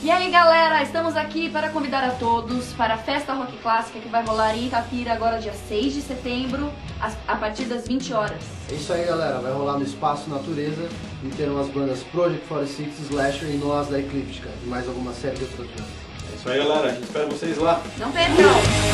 E aí galera, estamos aqui para convidar a todos para a Festa Rock Clássica que vai rolar em Itapira agora dia 6 de setembro, a partir das 20 horas. É isso aí galera, vai rolar no Espaço Natureza e terão as bandas Project 46, Slasher e Nós da Eclíptica e mais alguma série de outras bandas. É isso aí galera, a gente espera vocês lá. Não percam!